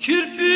Kirpi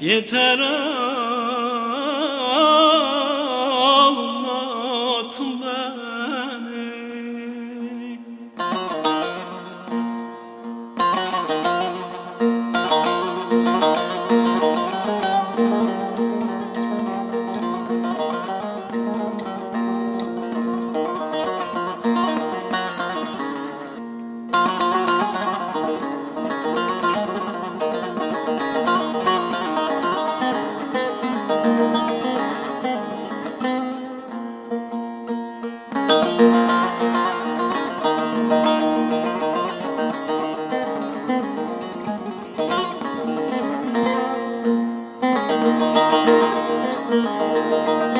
Yeter ağlatın Ah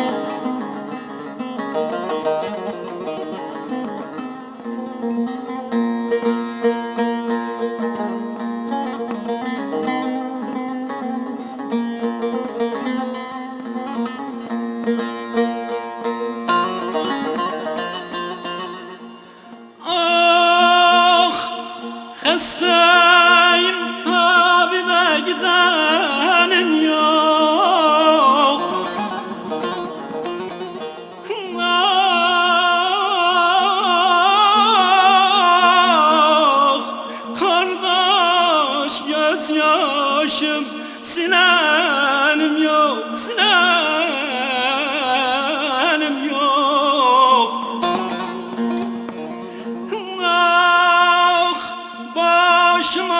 gözyaşım silenim yok silenim yok. Ah başım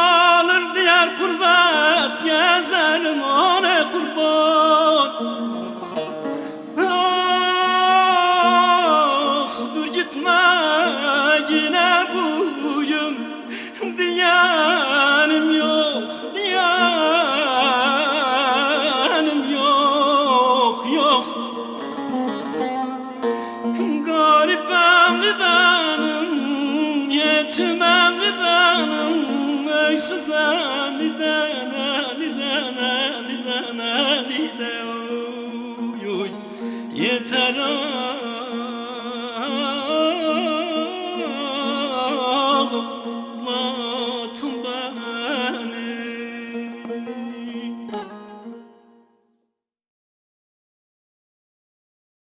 emlidanım, yetim emlidanım Öysüz emlidan, eliden, eliden, eliden Oy, oy, Yeter ağım